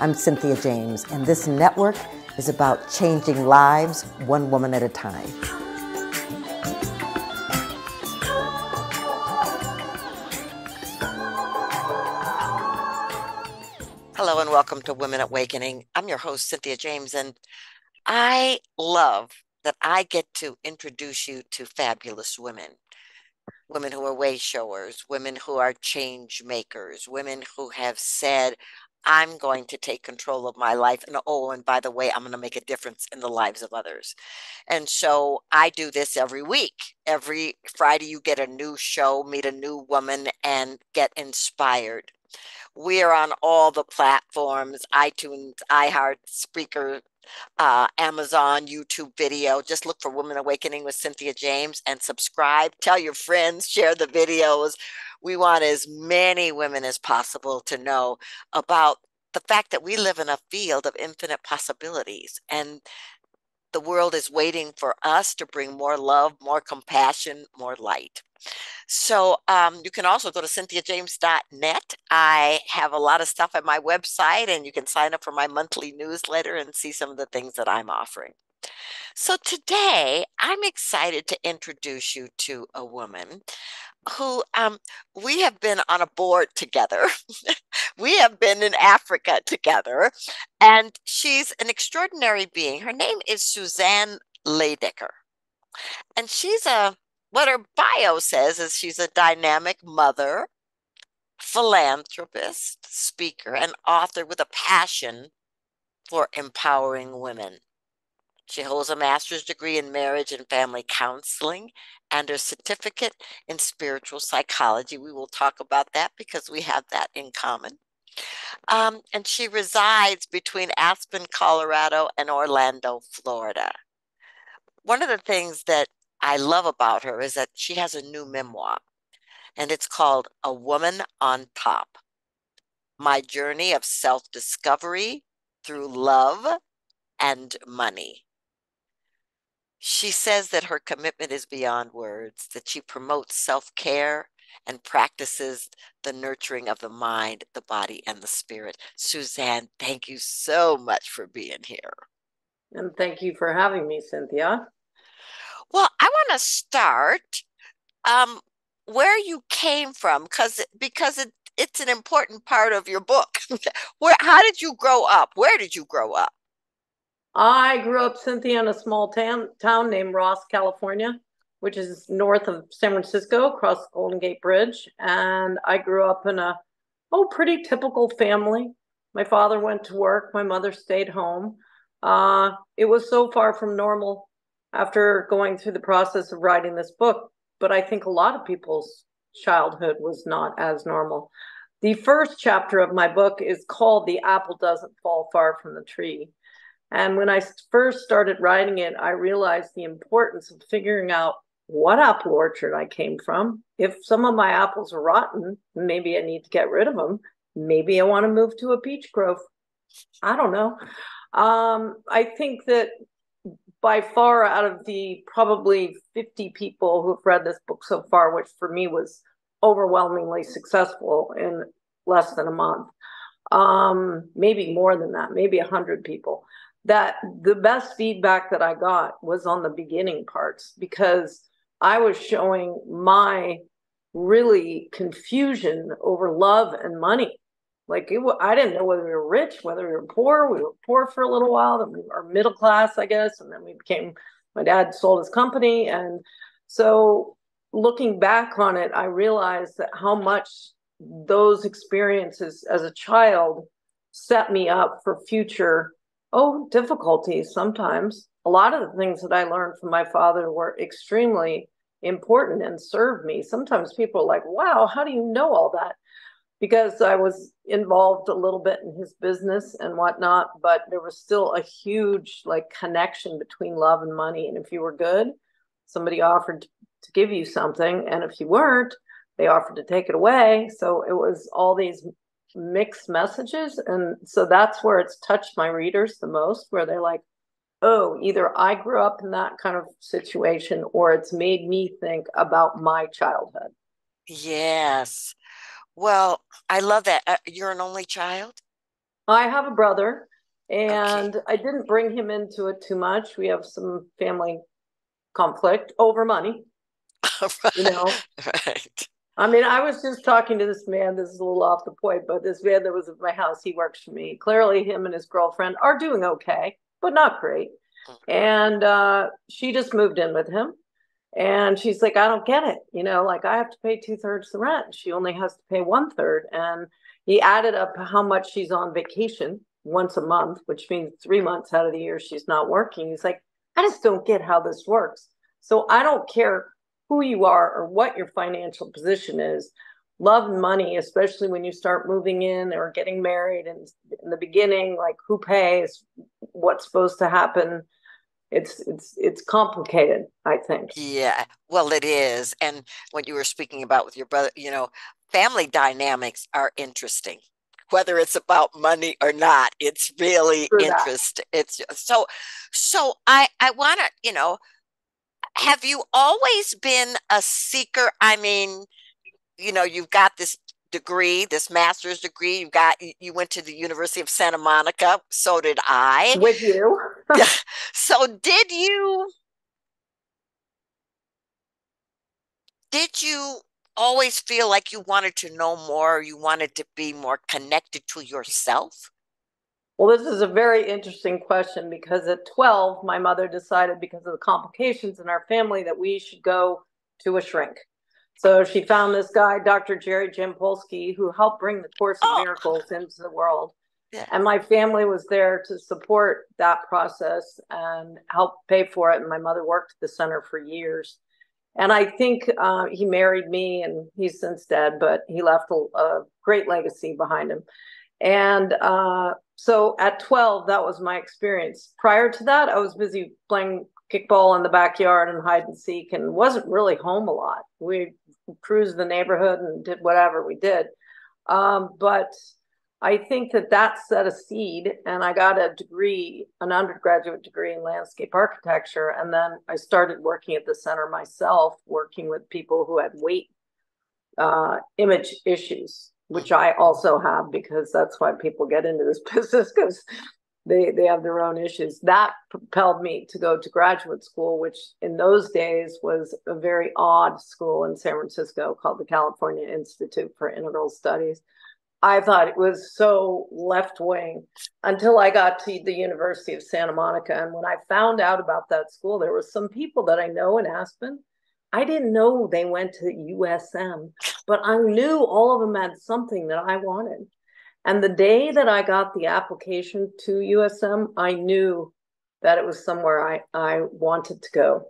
I'm Cynthia James, and this network is about changing lives one woman at a time. Hello, and welcome to Women Awakening. I'm your host, Cynthia James, and I love that I get to introduce you to fabulous women women who are way showers, women who are change makers, women who have said, I'm going to take control of my life. And oh, and by the way, I'm going to make a difference in the lives of others. And so I do this every week. Every Friday, you get a new show, meet a new woman, and get inspired. We are on all the platforms iTunes, iHeart, Spreaker, uh, Amazon, YouTube video. Just look for Women Awakening with Cynthia James and subscribe. Tell your friends, share the videos. We want as many women as possible to know about the fact that we live in a field of infinite possibilities and the world is waiting for us to bring more love, more compassion, more light. So um, you can also go to cynthiajames.net. I have a lot of stuff at my website, and you can sign up for my monthly newsletter and see some of the things that I'm offering. So today, I'm excited to introduce you to a woman who um, we have been on a board together. we have been in Africa together, and she's an extraordinary being. Her name is Suzanne Leydecker, and she's a what her bio says is she's a dynamic mother, philanthropist, speaker, and author with a passion for empowering women. She holds a master's degree in marriage and family counseling and a certificate in spiritual psychology. We will talk about that because we have that in common. Um, and she resides between Aspen, Colorado, and Orlando, Florida. One of the things that I love about her is that she has a new memoir, and it's called A Woman on Top My Journey of Self Discovery Through Love and Money. She says that her commitment is beyond words, that she promotes self care and practices the nurturing of the mind, the body, and the spirit. Suzanne, thank you so much for being here. And thank you for having me, Cynthia. Well, I want to start um, where you came from, because because it, it's an important part of your book. where how did you grow up? Where did you grow up? I grew up, Cynthia, in a small town town named Ross, California, which is north of San Francisco, across Golden Gate Bridge. And I grew up in a oh pretty typical family. My father went to work, my mother stayed home. Uh, it was so far from normal after going through the process of writing this book, but I think a lot of people's childhood was not as normal. The first chapter of my book is called The Apple Doesn't Fall Far from the Tree. And when I first started writing it, I realized the importance of figuring out what apple orchard I came from. If some of my apples are rotten, maybe I need to get rid of them. Maybe I want to move to a peach grove. I don't know. Um, I think that by far out of the probably 50 people who've read this book so far, which for me was overwhelmingly successful in less than a month, um, maybe more than that, maybe 100 people, that the best feedback that I got was on the beginning parts because I was showing my really confusion over love and money like it, I didn't know whether we were rich, whether we were poor. We were poor for a little while, then we were middle class, I guess, and then we became. My dad sold his company, and so looking back on it, I realized that how much those experiences as a child set me up for future oh difficulties sometimes a lot of the things that i learned from my father were extremely important and served me sometimes people are like wow how do you know all that because I was involved a little bit in his business and whatnot, but there was still a huge like connection between love and money. And if you were good, somebody offered to give you something, and if you weren't, they offered to take it away. So it was all these mixed messages, and so that's where it's touched my readers the most, where they're like, "Oh, either I grew up in that kind of situation, or it's made me think about my childhood." Yes. Well, I love that. Uh, you're an only child? I have a brother, and okay. I didn't bring him into it too much. We have some family conflict over money. right. You know, right. I mean, I was just talking to this man. This is a little off the point, but this man that was at my house, he works for me. Clearly, him and his girlfriend are doing okay, but not great. And uh, she just moved in with him. And she's like, I don't get it. You know, like I have to pay two thirds the rent. She only has to pay one third. And he added up how much she's on vacation once a month, which means three months out of the year she's not working. He's like, I just don't get how this works. So I don't care who you are or what your financial position is. Love money, especially when you start moving in or getting married. And in the beginning, like who pays, what's supposed to happen. It's it's it's complicated, I think. Yeah, well, it is. And what you were speaking about with your brother, you know, family dynamics are interesting whether it's about money or not it's really interesting it's so so i i want to you know have you always been a seeker? I mean, you know, you've got this degree, this master's degree. You got you went to the University of Santa Monica. So did I. With you. so did you did you always feel like you wanted to know more, you wanted to be more connected to yourself? Well, this is a very interesting question because at 12, my mother decided because of the complications in our family that we should go to a shrink. So she found this guy, Dr. Jerry Jampolsky, who helped bring the Course of oh. Miracles into the world. And my family was there to support that process and help pay for it. And my mother worked at the center for years. And I think uh, he married me, and he's since dead, but he left a, a great legacy behind him. And uh, so at 12, that was my experience. Prior to that, I was busy playing kickball in the backyard and hide and seek and wasn't really home a lot. We cruised the neighborhood and did whatever we did. Um, but I think that that set a seed, and I got a degree, an undergraduate degree in landscape architecture. And then I started working at the center myself, working with people who had weight uh, image issues which I also have because that's why people get into this business because they they have their own issues. That propelled me to go to graduate school, which in those days was a very odd school in San Francisco called the California Institute for Integral Studies. I thought it was so left wing until I got to the University of Santa Monica. And when I found out about that school, there were some people that I know in Aspen I didn't know they went to USM, but I knew all of them had something that I wanted. And the day that I got the application to USM, I knew that it was somewhere I, I wanted to go.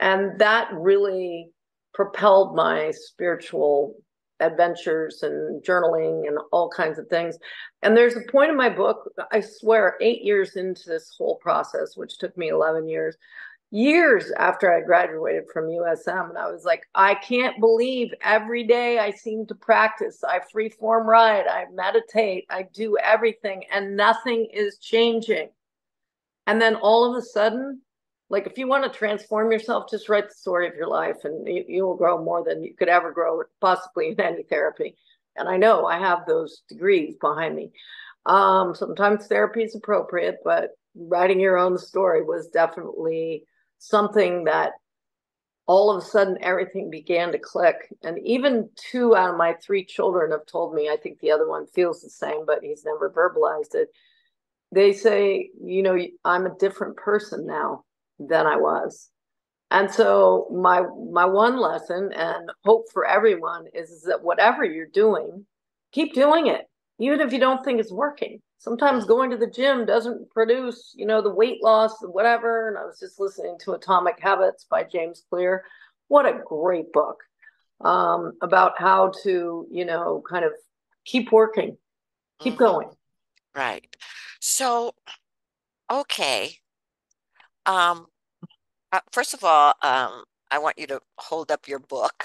And that really propelled my spiritual adventures and journaling and all kinds of things. And there's a point in my book, I swear, eight years into this whole process, which took me 11 years, years after I graduated from USM. And I was like, I can't believe every day I seem to practice. I freeform write, I meditate, I do everything, and nothing is changing. And then all of a sudden, like if you want to transform yourself, just write the story of your life and you, you will grow more than you could ever grow, possibly in any therapy. And I know I have those degrees behind me. Um, sometimes therapy is appropriate, but writing your own story was definitely something that all of a sudden everything began to click. And even two out of my three children have told me, I think the other one feels the same, but he's never verbalized it. They say, you know, I'm a different person now than I was. And so my my one lesson and hope for everyone is, is that whatever you're doing, keep doing it, even if you don't think it's working sometimes going to the gym doesn't produce, you know, the weight loss, whatever. And I was just listening to Atomic Habits by James Clear. What a great book um, about how to, you know, kind of keep working, keep mm-hmm. going. Right. So, okay. Um, uh, first of all, um, I want you to hold up your book.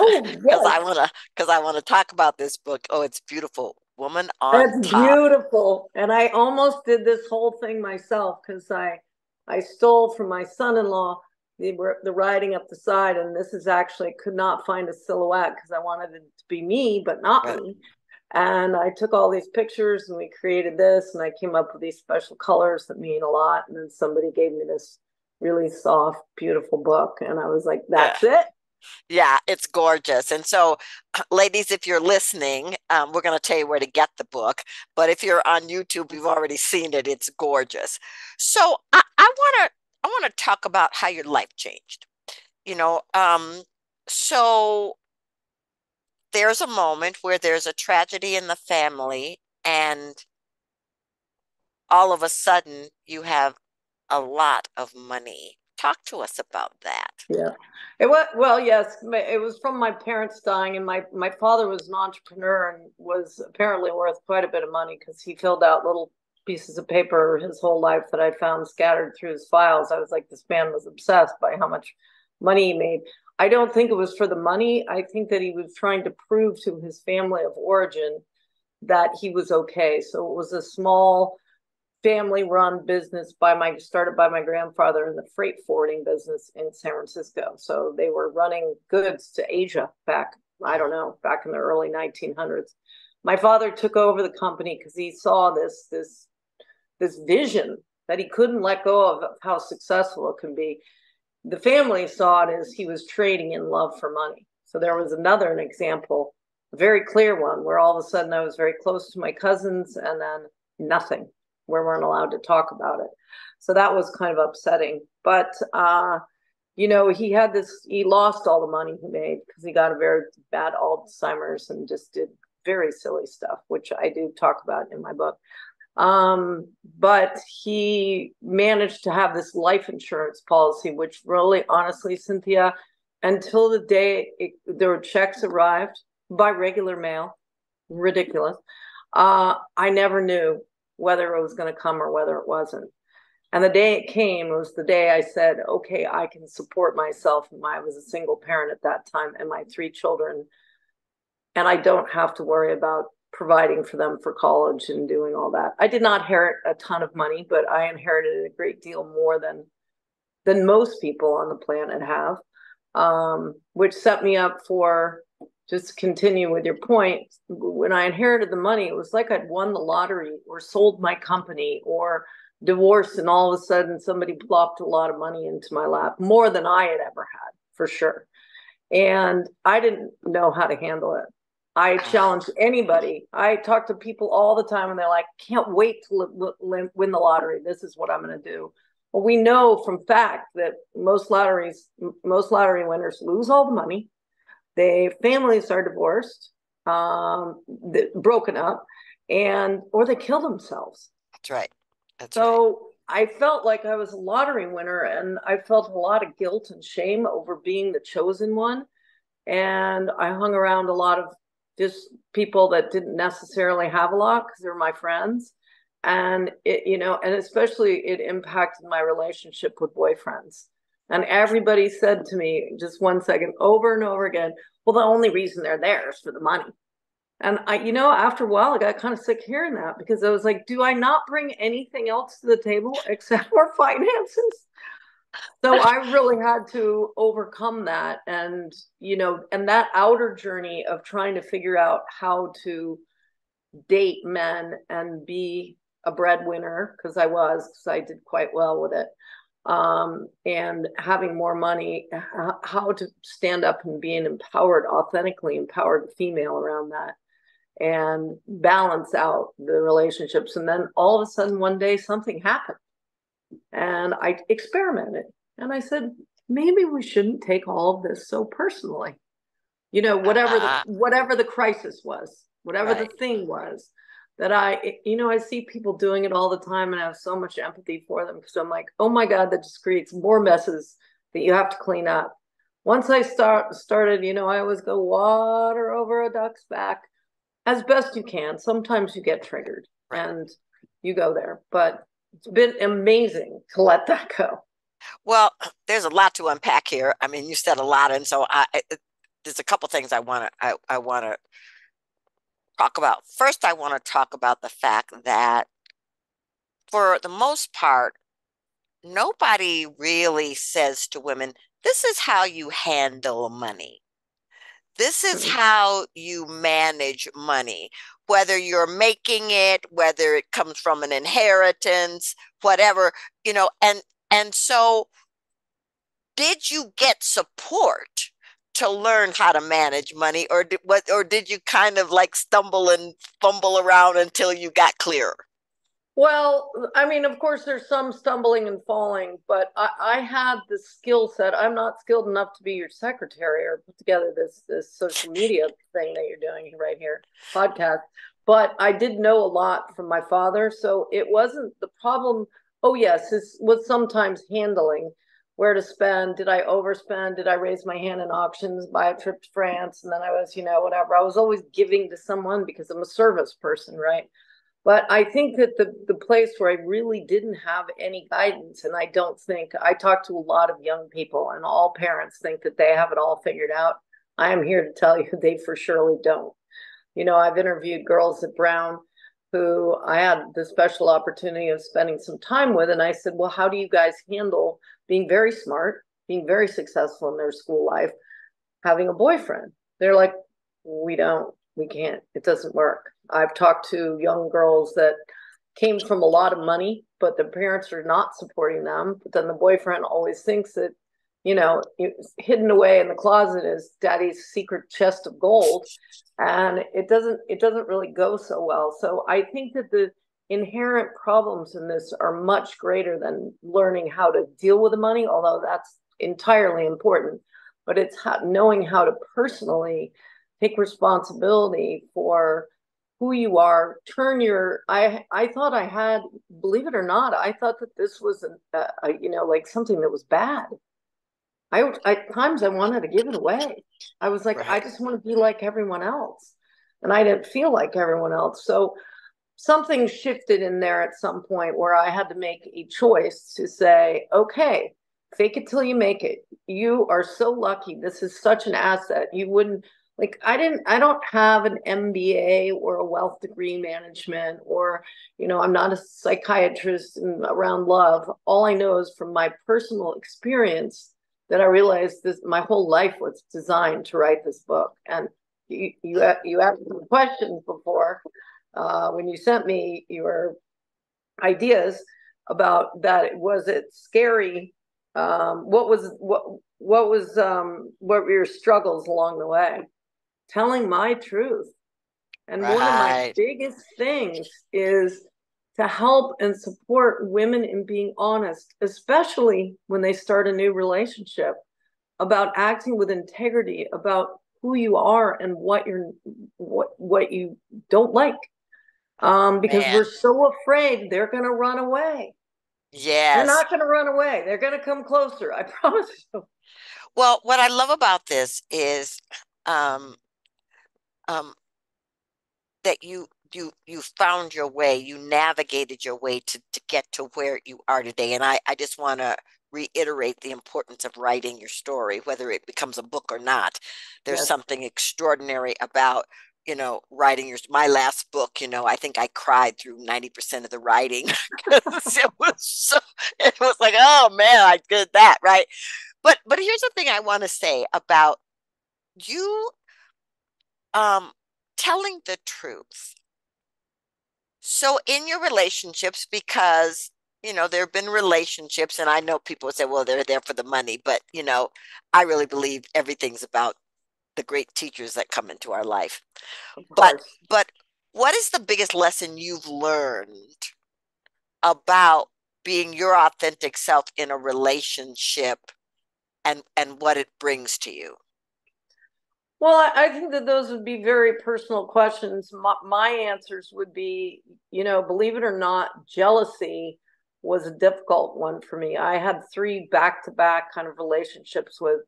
Oh, because yes. I want to because I want to talk about this book. Oh, it's beautiful woman on That's top. beautiful. And I almost did this whole thing myself because I I stole from my son-in-law the the writing up the side, and this is actually could not find a silhouette because I wanted it to be me, but not right. me. And I took all these pictures and we created this, and I came up with these special colors that mean a lot. And then somebody gave me this really soft, beautiful book, and I was like, "That's yeah. it." Yeah, it's gorgeous. And so, ladies, if you're listening, um, we're going to tell you where to get the book. But if you're on YouTube, you've already seen it. It's gorgeous. So I want to I want to talk about how your life changed. You know, um, so there's a moment where there's a tragedy in the family, and all of a sudden you have a lot of money. Talk to us about that. Yeah. It was well, yes. It was from my parents dying, and my my father was an entrepreneur and was apparently worth quite a bit of money because he filled out little pieces of paper his whole life that I found scattered through his files. I was like, this man was obsessed by how much money he made. I don't think it was for the money. I think that he was trying to prove to his family of origin that he was okay. So it was a small family run business by my started by my grandfather in the freight forwarding business in San Francisco. So they were running goods to Asia back, I don't know, back in the early 1900s. My father took over the company because he saw this this this vision that he couldn't let go of how successful it can be the family saw it as he was trading in love for money. So there was another an example, a very clear one, where all of a sudden I was very close to my cousins and then nothing, where we weren't allowed to talk about it. So that was kind of upsetting. But uh, you know, he had this, he lost all the money he made because he got a very bad Alzheimer's and just did very silly stuff, which I do talk about in my book. Um, but he managed to have this life insurance policy, which really, honestly, Cynthia, until the day it, there were checks arrived by regular mail, ridiculous. Uh, I never knew whether it was going to come or whether it wasn't. And the day it came was the day I said, okay, I can support myself. I was a single parent at that time and my three children. And I don't have to worry about providing for them for college and doing all that. I did not inherit a ton of money, but I inherited a great deal more than than most people on the planet have, um, which set me up for just continue with your point. When I inherited the money, it was like I'd won the lottery or sold my company or divorced, and all of a sudden somebody plopped a lot of money into my lap, more than I had ever had, for sure. And I didn't know how to handle it. I challenge anybody. I talk to people all the time and they're like, can't wait to win the lottery. This is what I'm going to do. Well, we know from fact that most lotteries, most lottery winners lose all the money. They families are divorced, um, broken up, and or they kill themselves. That's right. That's so right. I felt like I was a lottery winner, and I felt a lot of guilt and shame over being the chosen one. And I hung around a lot of just people that didn't necessarily have a lot because they're my friends. And it you know and especially it impacted my relationship with boyfriends. And everybody said to me just one second over and over again well the only reason they're there is for the money. And i you know after a while i got kind of sick hearing that because i was like do i not bring anything else to the table except for finances so I really had to overcome that. And, you know, and that outer journey of trying to figure out how to date men and be a breadwinner, because I was, because I did quite well with it. Um, and having more money, how to stand up and be an empowered, authentically empowered female around that and balance out the relationships. And then all of a sudden, one day, something happened and I experimented. And I said, maybe we shouldn't take all of this so personally. You know, whatever the whatever the crisis was, whatever right. the thing was, that I, you know, I see people doing it all the time, and I have so much empathy for them because I'm like, oh my god, that just creates more messes that you have to clean up. Once I start started, you know, I always go water over a duck's back as best you can. Sometimes you get triggered right. and you go there, but it's been amazing to let that go. Well, there's a lot to unpack here. I mean, you said a lot, and so I, there's a couple things I want to I, I want to talk about. First, I want to talk about the fact that for the most part, nobody really says to women, "This is how you handle money." This is how you manage money. Whether you're making it, whether it comes from an inheritance, whatever, you know, and and so did you get support to learn how to manage money or did what or did you kind of like stumble and fumble around until you got clear well i mean of course there's some stumbling and falling but i, I had the skill set i'm not skilled enough to be your secretary or put together this this social media thing that you're doing right here podcast but i did know a lot from my father so it wasn't the problem oh yes it was sometimes handling where to spend. Did I overspend? Did I raise my hand in auctions, buy a trip to France? And then I was, you know, whatever. I was always giving to someone because I'm a service person, right? But I think that the, the place where I really didn't have any guidance, and I don't think I talk to a lot of young people, and all parents think that they have it all figured out. I am here to tell you they for surely don't. You know, I've interviewed girls at Brown who I had the special opportunity of spending some time with. And I said, Well, how do you guys handle being very smart, being very successful in their school life, having a boyfriend? They're like, We don't, we can't, it doesn't work. I've talked to young girls that came from a lot of money, but the parents are not supporting them. But then the boyfriend always thinks that you know, hidden away in the closet is daddy's secret chest of gold. And it doesn't, it doesn't really go so well. So I think that the inherent problems in this are much greater than learning how to deal with the money, although that's entirely important. But it's how, knowing how to personally take responsibility for who you are turn your i i thought i had believe it or not i thought that this was a, a, you know like something that was bad I, at times I wanted to give it away. I was like, right. I just want to be like everyone else. And I didn't feel like everyone else. So something shifted in there at some point where I had to make a choice to say, okay, fake it till you make it. You are so lucky. This is such an asset. You wouldn't like I didn't I don't have an MBA or a wealth degree management or you know I'm not a psychiatrist around love. All I know is from my personal experience that I realized this my whole life was designed to write this book. And you you you asked some questions before uh, when you sent me your ideas about that. Was it scary? Um, what was what what was um, what were your struggles along the way? Telling my truth. And right. one of my biggest things is to help and support women in being honest, especially when they start a new relationship, about acting with integrity, about who you are and what you're what what you don't like. Um, because Man. we're so afraid they're gonna run away. Yes. They're not gonna run away. They're gonna come closer. I promise you. Well, what I love about this is um um that you you you found your way you navigated your way to to get to where you are today. And i i just want to reiterate the importance of writing your story whether it becomes a book or not. There's yes. something extraordinary about you know writing your my last book you know i think i cried through 90% of the writing it was so it was like oh man i did that right? But but here's the thing i want to say about you um telling the truth so in your relationships, because you know there have been relationships, and I know people say, "Well, they're there for the money," but you know, I really believe everything's about the great teachers that come into our life. But but what is the biggest lesson you've learned about being your authentic self in a relationship and and what it brings to you? Well, I think that those would be very personal questions. My, my, answers would be, you know, believe it or not, jealousy was a difficult one for me. I had three back to back kind of relationships with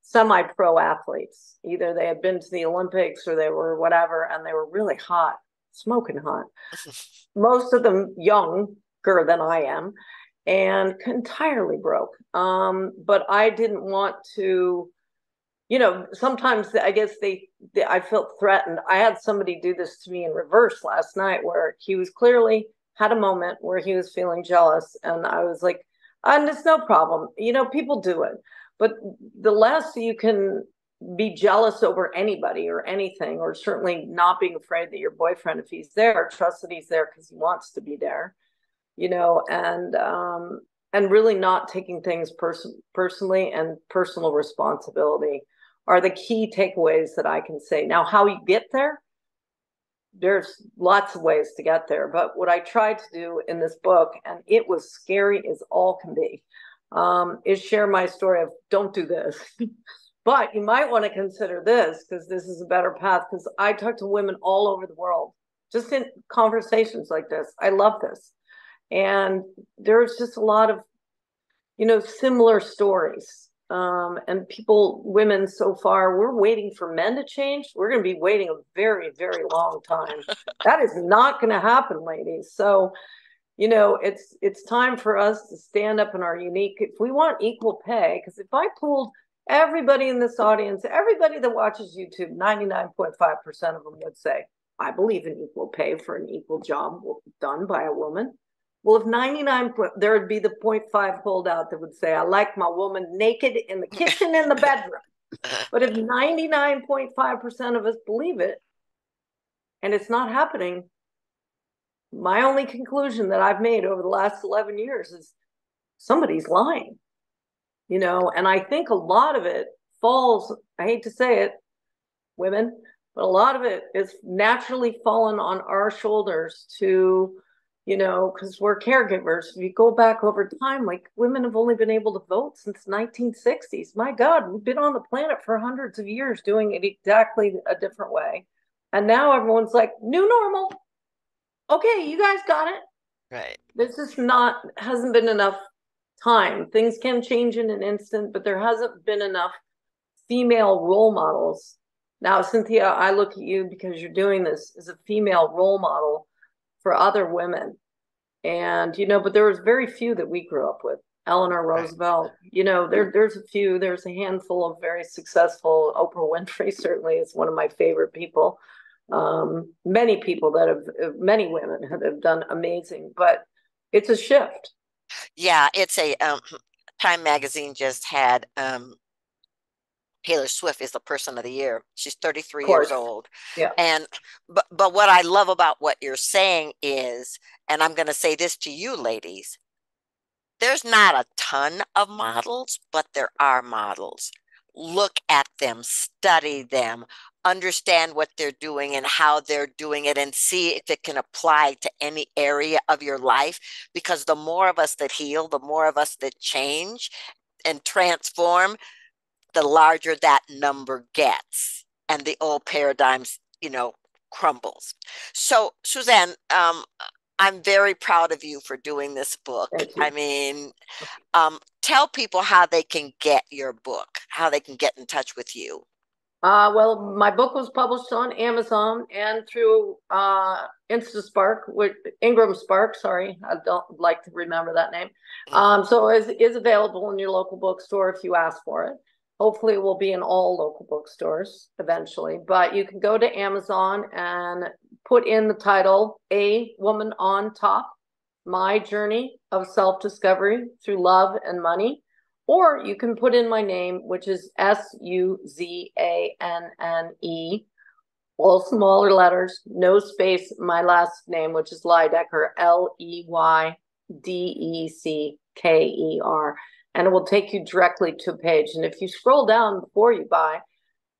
semi pro athletes. Either they had been to the Olympics or they were whatever, and they were really hot, smoking hot. Most of them younger than I am and entirely broke. Um, but I didn't want to you know, sometimes I guess they, they, I felt threatened. I had somebody do this to me in reverse last night where he was clearly had a moment where he was feeling jealous. And I was like, and it's no problem. You know, people do it. But the less you can be jealous over anybody or anything, or certainly not being afraid that your boyfriend, if he's there, trust that he's there because he wants to be there, you know, and um, and really not taking things person personally and personal responsibility are the key takeaways that I can say. Now, how you get there, there's lots of ways to get there, but what I tried to do in this book, and it was scary as all can be, um, is share my story of don't do this. but you might want to consider this because this is a better path. Because I talk to women all over the world, just in conversations like this. I love this. And there's just a lot of, you know, similar stories um, and people, women so far, we're waiting for men to change. We're going to be waiting a very, very long time. that is not going to happen, ladies. So, you know, it's it's time for us to stand up in our unique. If we want equal pay, because if I pulled everybody in this audience, everybody that watches YouTube, ninety nine point five percent of them would say, "I believe in equal pay for an equal job done by a woman." Well, if 99, there would be the 0.5 holdout that would say, I like my woman naked in the kitchen in the bedroom. But if 99.5% of us believe it and it's not happening, my only conclusion that I've made over the last 11 years is somebody's lying. You know, and I think a lot of it falls, I hate to say it, women, but a lot of it is naturally fallen on our shoulders to you know, because we're caregivers. If you go back over time, like women have only been able to vote since 1960s. My God, we've been on the planet for hundreds of years doing it exactly a different way. And now everyone's like, new normal. Okay, you guys got it. Right. This is not, hasn't been enough time. Things can change in an instant, but there hasn't been enough female role models. Now, Cynthia, I look at you because you're doing this as a female role model for other women. And, you know, but there was very few that we grew up with. Eleanor Roosevelt, you know, there there's a few, there's a handful of very successful. Oprah Winfrey certainly is one of my favorite people. Um, many people that have, many women have, have done amazing, but it's a shift. Yeah, it's a um, Time Magazine just had um, Taylor Swift is the person of the year. She's 33 years old. Yeah. And but but what I love about what you're saying is, and I'm going to say this to you ladies, there's not a ton of models, but there are models. Look at them, study them, understand what they're doing and how they're doing it and see if it can apply to any area of your life because the more of us that heal, the more of us that change and transform, the larger that number gets and the old paradigms, you know, crumbles. So, Suzanne, um, I'm very proud of you for doing this book. I mean, um, tell people how they can get your book, how they can get in touch with you. Uh, well, my book was published on Amazon and through uh, InstaSpark, with Ingram Spark. Sorry, I don't like to remember that name. Mm. Um, so it is, is available in your local bookstore if you ask for it. Hopefully, it will be in all local bookstores eventually. But you can go to Amazon and put in the title A Woman on Top My Journey of Self Discovery Through Love and Money. Or you can put in my name, which is S U Z A N N E, all smaller letters, no space, my last name, which is Leydecker, L E Y D E C K E R and it will take you directly to a page. And if you scroll down before you buy,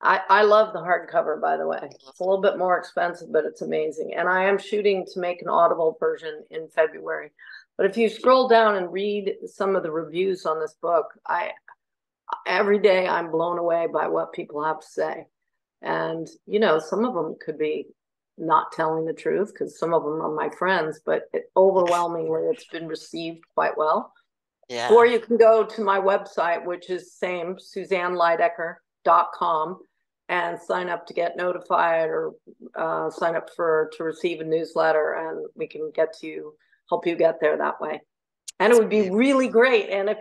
I, I love the hardcover, by the way. It's a little bit more expensive, but it's amazing. And I am shooting to make an Audible version in February. But if you scroll down and read some of the reviews on this book, I every day I'm blown away by what people have to say. And you know, some of them could be not telling the truth because some of them are my friends, but it, overwhelmingly it's been received quite well. Yeah. Or you can go to my website, which is same, suzanneleydecker.com and sign up to get notified or uh, sign up for to receive a newsletter and we can get to you, help you get there that way. And it would be really great. And if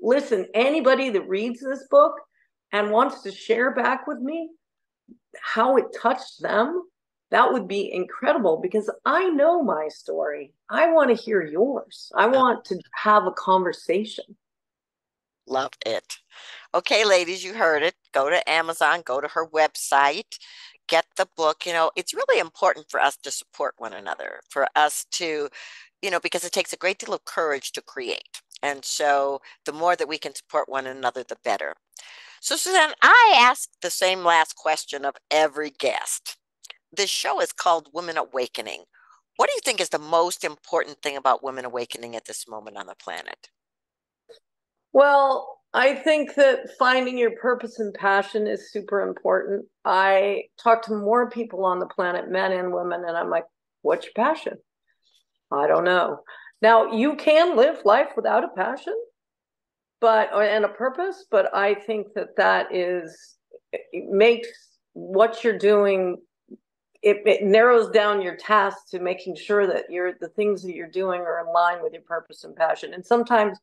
listen, anybody that reads this book and wants to share back with me how it touched them, that would be incredible because I know my story. I want to hear yours. I want to have a conversation. Love it. Okay, ladies, you heard it. Go to Amazon, go to her website, get the book. You know, it's really important for us to support one another, for us to, you know, because it takes a great deal of courage to create. And so the more that we can support one another, the better. So, Suzanne, I ask the same last question of every guest. This show is called Women Awakening. What do you think is the most important thing about women awakening at this moment on the planet? Well, I think that finding your purpose and passion is super important. I talk to more people on the planet, men and women, and I'm like, what's your passion? I don't know. Now, you can live life without a passion, but and a purpose, but I think that that is makes what you're doing it, it narrows down your task to making sure that you're the things that you're doing are in line with your purpose and passion. And sometimes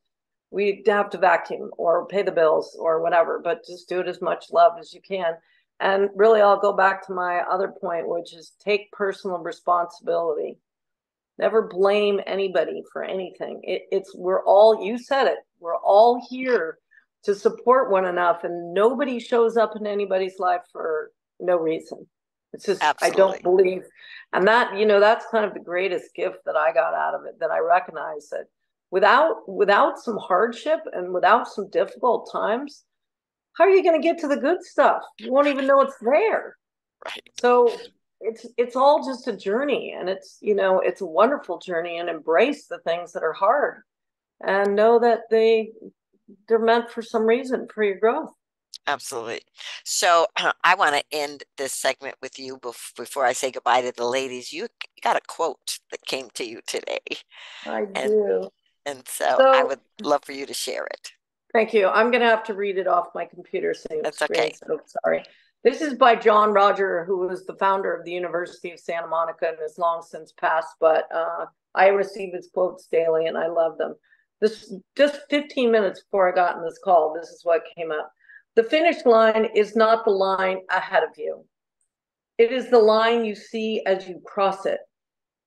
we have to vacuum or pay the bills or whatever, but just do it as much love as you can. And really, I'll go back to my other point, which is take personal responsibility. Never blame anybody for anything. It, it's we're all you said it. We're all here to support one another, and nobody shows up in anybody's life for no reason. It's just Absolutely. I don't believe, and that you know that's kind of the greatest gift that I got out of it. That I recognize that without without some hardship and without some difficult times how are you going to get to the good stuff you won't even know it's there right so it's it's all just a journey and it's you know it's a wonderful journey and embrace the things that are hard and know that they they're meant for some reason for your growth Absolutely. So uh, I want to end this segment with you bef- before I say goodbye to the ladies. You got a quote that came to you today. I and, do. And so, so, I would love for you to share it. Thank you. I'm going to have to read it off my computer screen. That's okay. So sorry. This is by John-Roger, who was the founder of the University of Santa Monica and is long since passed. But uh, I receive his quotes daily and I love them. This just 15 minutes before I got in this call, this is what came up. The finish line is not the line ahead of you. It is the line you see as you cross it.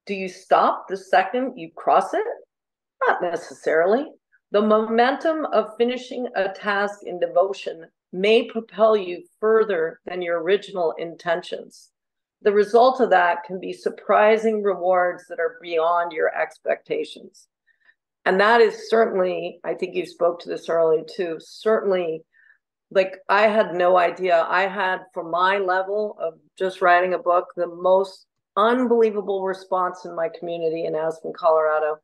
Do you stop the second you cross it? Not necessarily. The momentum of finishing a task in devotion may propel you further than your original intentions. The result of that can be surprising rewards that are beyond your expectations. And that is certainly, I think you spoke to this earlier too, certainly like I had no idea. I had, for my level of just writing a book, the most unbelievable response in my community in Aspen, Colorado.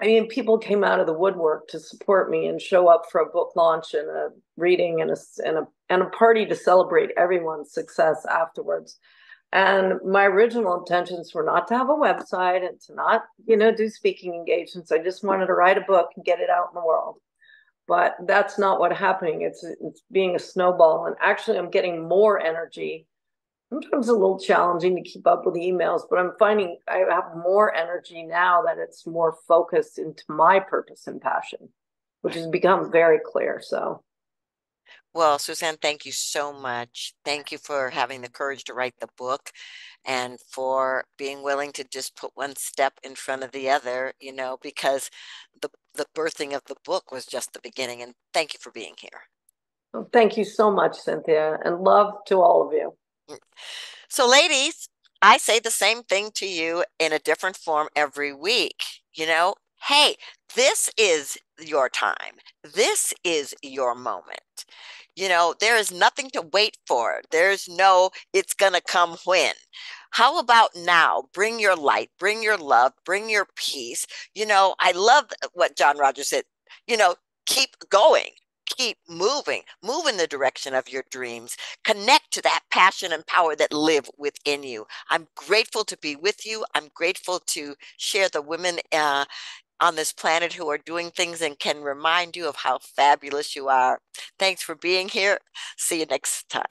I mean, people came out of the woodwork to support me and show up for a book launch and a reading and a and a and a party to celebrate everyone's success afterwards. And my original intentions were not to have a website and to not, you know, do speaking engagements. I just wanted to write a book and get it out in the world. But that's not what happening. It's it's being a snowball. And actually I'm getting more energy sometimes a little challenging to keep up with emails, but I'm finding I have more energy now that it's more focused into my purpose and passion, which has become very clear. So, well, Suzanne, thank you so much. Thank you for having the courage to write the book and for being willing to just put one step in front of the other, you know, because the, the birthing of the book was just the beginning. And thank you for being here. Well, thank you so much, Cynthia, and love to all of you. Mm. So, ladies, I say the same thing to you in a different form every week. You know, hey, this is your time. This is your moment. You know, there is nothing to wait for. There's no, it's going to come when. How about now? Bring your light, bring your love, bring your peace. You know, I love what John Rogers said. You know, keep going keep moving, move in the direction of your dreams, connect to that passion and power that live within you. I'm grateful to be with you. I'm grateful to share the women uh, on this planet who are doing things and can remind you of how fabulous you are. Thanks for being here. See you next time.